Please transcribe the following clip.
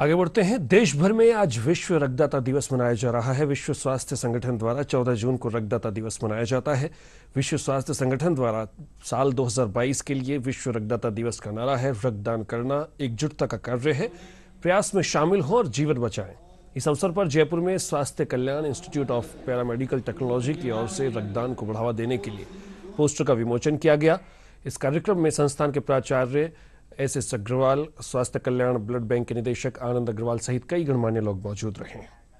आगे बढ़ते हैं। देश भर में आज विश्व रक्तदाता दिवस मनाया जा रहा है। विश्व स्वास्थ्य संगठन द्वारा 14 जून को रक्तदाता दिवस मनाया जाता है। विश्व स्वास्थ्य संगठन द्वारा साल 2022 के लिए विश्व रक्तदाता दिवस का नारा है। रक्तदान करना एकजुटता का कार्य है। प्रयास में शामिल हो और जीवन बचाएँ। इस अवसर पर जयपुर में Swasthya Kalyan institute of paramedical technology की ओर से रक्तदान को बढ़ावा देने के लिए पोस्टर का विमोचन किया गया। इस कार्यक्रम में संस्थान के प्राचार्य एस एस अग्रवाल, स्वास्थ्य कल्याण, ब्लड बैंक के निदेशक आनंद अग्रवाल सहित कई गणमान्य लोग मौजूद रहे।